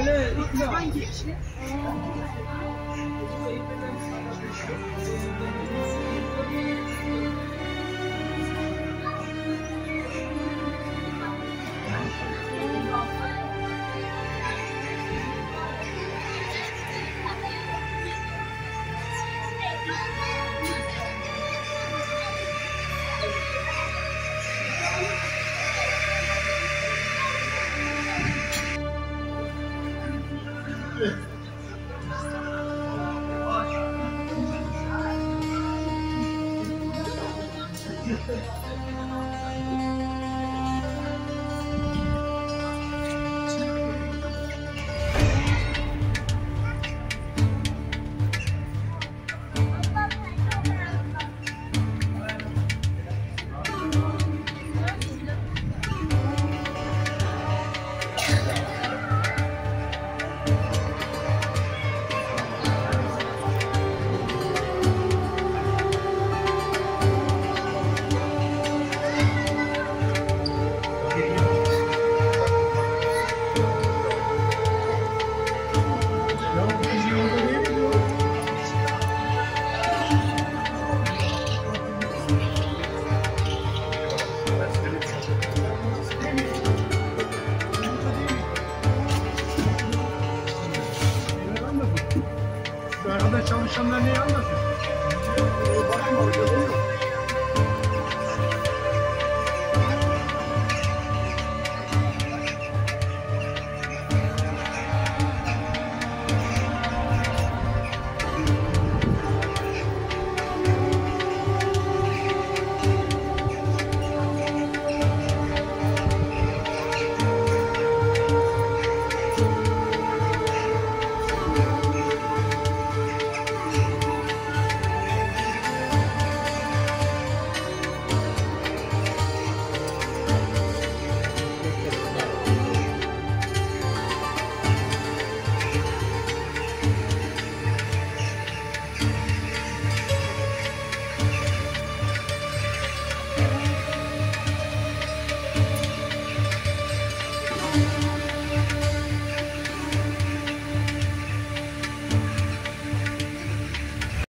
Arkada çalışanlar neyi anlatıyor? Bakın